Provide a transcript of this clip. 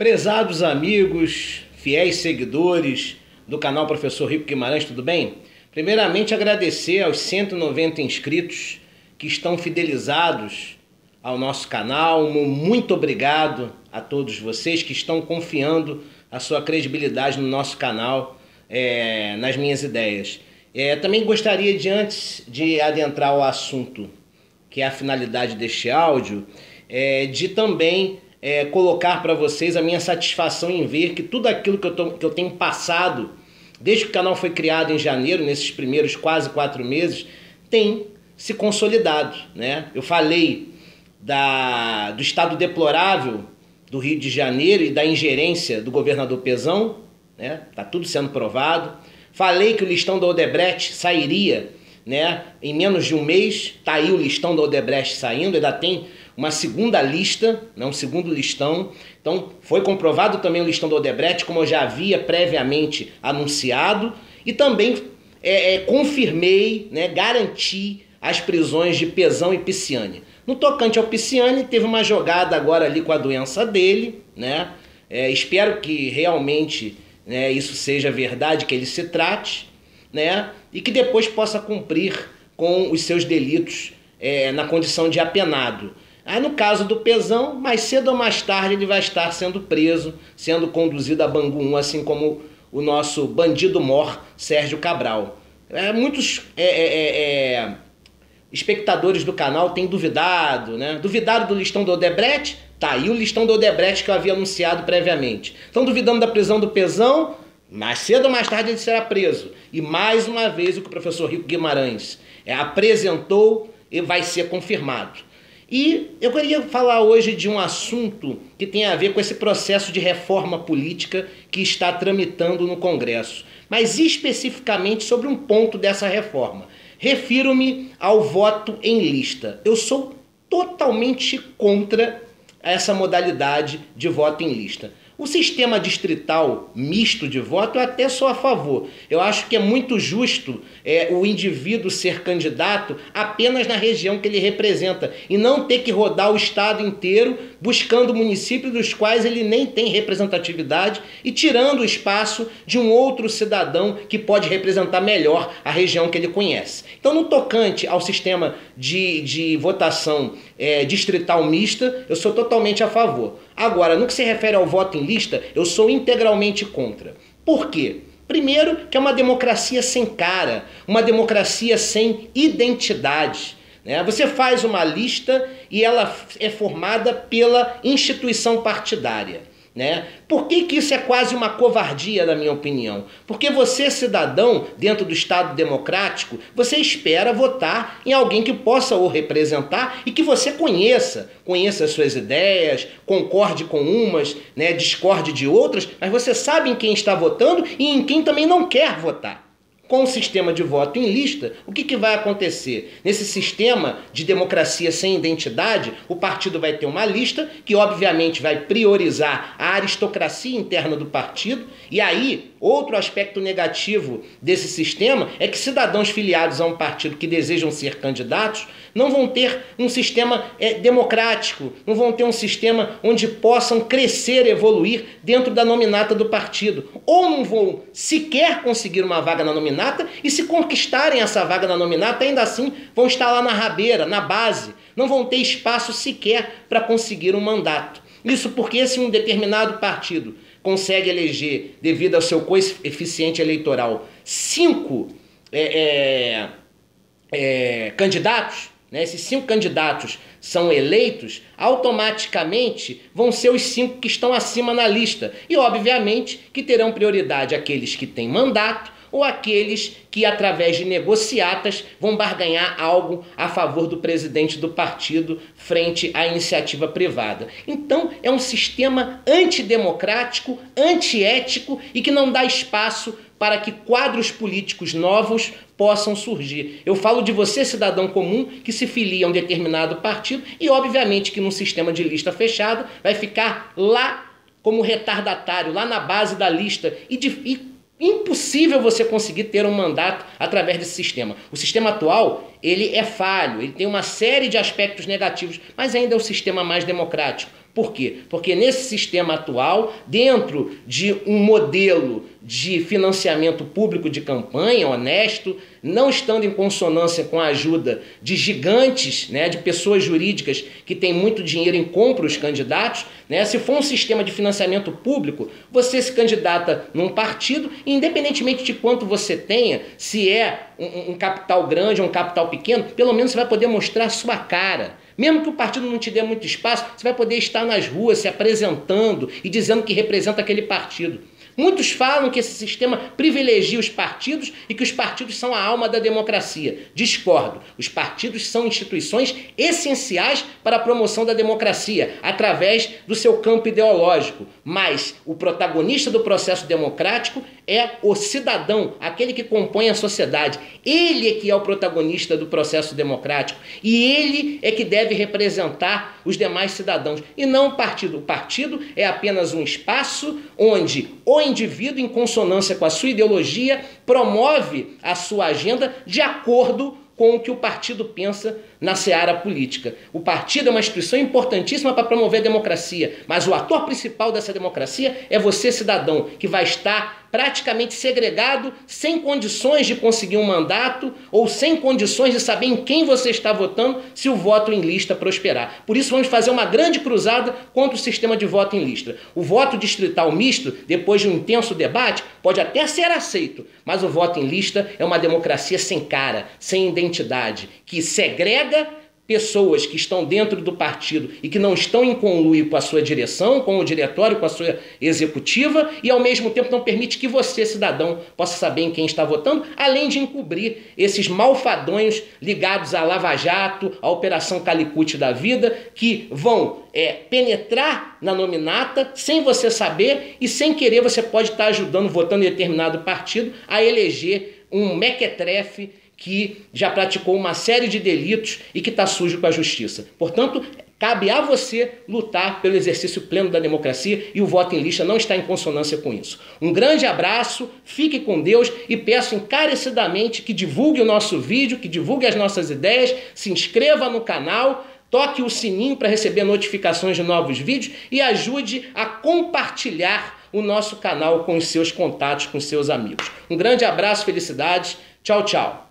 Prezados amigos, fiéis seguidores do canal Professor Rico Guimarães, tudo bem? Primeiramente, agradecer aos 190 inscritos que estão fidelizados ao nosso canal. Muito obrigado a todos vocês que estão confiando a sua credibilidade no nosso canal, é, nas minhas ideias. É, também gostaria de, antes de adentrar o assunto, que é a finalidade deste áudio, é, de também é, colocar para vocês a minha satisfação em ver que tudo aquilo que eu, tô, que eu tenho passado, desde que o canal foi criado em janeiro, nesses primeiros quase quatro meses, tem se consolidado. Né? Eu falei da, do estado deplorável do Rio de Janeiro e da ingerência do governador Pezão, né? Tá tudo sendo provado. Falei que o listão da Odebrecht sairia, né? Em menos de um mês, tá aí o listão da Odebrecht saindo, ainda tem uma segunda lista, né, um segundo listão. Então, foi comprovado também o listão do Odebrecht, como eu já havia previamente anunciado, e também é, é, confirmei, né, garanti as prisões de Pezão e Pisciane. No tocante ao Pisciane, teve uma jogada agora ali com a doença dele, né? É, espero que realmente né, isso seja verdade, que ele se trate, né? E que depois possa cumprir com os seus delitos é, na condição de apenado. Aí no caso do Pezão, mais cedo ou mais tarde ele vai estar sendo preso, sendo conduzido a Bangu 1, assim como o nosso bandido mor Sérgio Cabral. É, muitos é, é, é, é espectadores do canal têm duvidado, né? Duvidaram do listão do Odebrecht? Tá aí o listão do Odebrecht que eu havia anunciado previamente. Estão duvidando da prisão do Pezão? Mais cedo ou mais tarde ele será preso. E mais uma vez o que o professor Rico Guimarães é, apresentou e vai ser confirmado. E eu queria falar hoje de um assunto que tem a ver com esse processo de reforma política que está tramitando no Congresso, mas especificamente sobre um ponto dessa reforma. Refiro-me ao voto em lista. Eu sou totalmente contra essa modalidade de voto em lista. O sistema distrital misto de voto eu até sou a favor. Eu acho que é muito justo é, o indivíduo ser candidato apenas na região que ele representa e não ter que rodar o estado inteiro buscando municípios dos quais ele nem tem representatividade e tirando o espaço de um outro cidadão que pode representar melhor a região que ele conhece. Então, no tocante ao sistema de, de votação é, distrital mista, eu sou totalmente a favor. Agora, no que se refere ao voto em lista, eu sou integralmente contra. Por quê? Primeiro, que é uma democracia sem cara, uma democracia sem identidade. Né? Você faz uma lista e ela é formada pela instituição partidária. Né? Por que, que isso é quase uma covardia, na minha opinião? Porque você, cidadão, dentro do Estado democrático, você espera votar em alguém que possa o representar e que você conheça, conheça as suas ideias, concorde com umas, né, discorde de outras, mas você sabe em quem está votando e em quem também não quer votar com o sistema de voto em lista, o que, que vai acontecer? Nesse sistema de democracia sem identidade, o partido vai ter uma lista que, obviamente, vai priorizar a aristocracia interna do partido, e aí, outro aspecto negativo desse sistema é que cidadãos filiados a um partido que desejam ser candidatos não vão ter um sistema é, democrático, não vão ter um sistema onde possam crescer, evoluir dentro da nominata do partido, ou não vão sequer conseguir uma vaga na nominata nominata e se conquistarem essa vaga na nominata, ainda assim vão estar lá na rabeira, na base, não vão ter espaço sequer para conseguir um mandato. Isso porque se um determinado partido consegue eleger, devido ao seu coeficiente eleitoral, cinco é, é, é, candidatos, né, esses cinco candidatos são eleitos, automaticamente vão ser os cinco que estão acima na lista. E, obviamente, que terão prioridade aqueles que têm mandato ou aqueles que, através de negociatas, vão barganhar algo a favor do presidente do partido frente à iniciativa privada. Então, é um sistema antidemocrático, antiético e que não dá espaço para que quadros políticos novos possam surgir. Eu falo de você, cidadão comum, que se filia a um determinado partido e, obviamente, que num sistema de lista fechada vai ficar lá como retardatário, lá na base da lista e, de, e impossível você conseguir ter um mandato através desse sistema. O sistema atual, ele é falho, ele tem uma série de aspectos negativos, mas ainda é o sistema mais democrático. Por quê? Porque nesse sistema atual, dentro de um modelo de financiamento público de campanha honesto, não estando em consonância com a ajuda de gigantes, né, de pessoas jurídicas que têm muito dinheiro em compra os candidatos, né, se for um sistema de financiamento público, você se candidata num partido, independentemente de quanto você tenha, se é um, um capital grande ou um capital pequeno, pelo menos você vai poder mostrar sua cara. Mesmo que o partido não te dê muito espaço, você vai poder estar nas ruas se apresentando e dizendo que representa aquele partido. Muitos falam que esse sistema privilegia os partidos e que os partidos são a alma da democracia. Discordo. Os partidos são instituições essenciais para a promoção da democracia, através do seu campo ideológico. Mas o protagonista do processo democrático é o cidadão, aquele que compõe a sociedade. Ele é que é o protagonista do processo democrático e ele é que deve representar os demais cidadãos e não o partido. O partido é apenas um espaço onde o indivíduo, em consonância com a sua ideologia, promove a sua agenda de acordo com o que o partido pensa na seara política. O partido é uma instituição importantíssima para promover a democracia, mas o ator principal dessa democracia é você, cidadão, que vai estar praticamente segregado, sem condições de conseguir um mandato ou sem condições de saber em quem você está votando se o voto em lista prosperar. Por isso, vamos fazer uma grande cruzada contra o sistema de voto em lista. O voto distrital misto, depois de um intenso debate, pode até ser aceito, mas o voto em lista é uma democracia sem cara, sem identidade, que segrega pessoas que estão dentro do partido e que não estão em conluio com a sua direção, com o diretório, com a sua executiva e ao mesmo tempo não permite que você, cidadão, possa saber em quem está votando, além de encobrir esses malfadões ligados à Lava Jato, à Operação Calicute da vida, que vão é, penetrar na nominata sem você saber e sem querer você pode estar ajudando, votando em determinado partido, a eleger um mequetrefe que já praticou uma série de delitos e que está sujo com a justiça. Portanto, cabe a você lutar pelo exercício pleno da democracia e o voto em lista não está em consonância com isso. Um grande abraço, fique com Deus e peço encarecidamente que divulgue o nosso vídeo, que divulgue as nossas ideias, se inscreva no canal. Toque o sininho para receber notificações de novos vídeos e ajude a compartilhar o nosso canal com os seus contatos, com os seus amigos. Um grande abraço, felicidades. Tchau, tchau.